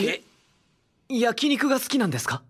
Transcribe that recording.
え？焼肉が好きなんですか？